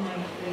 ไมตรี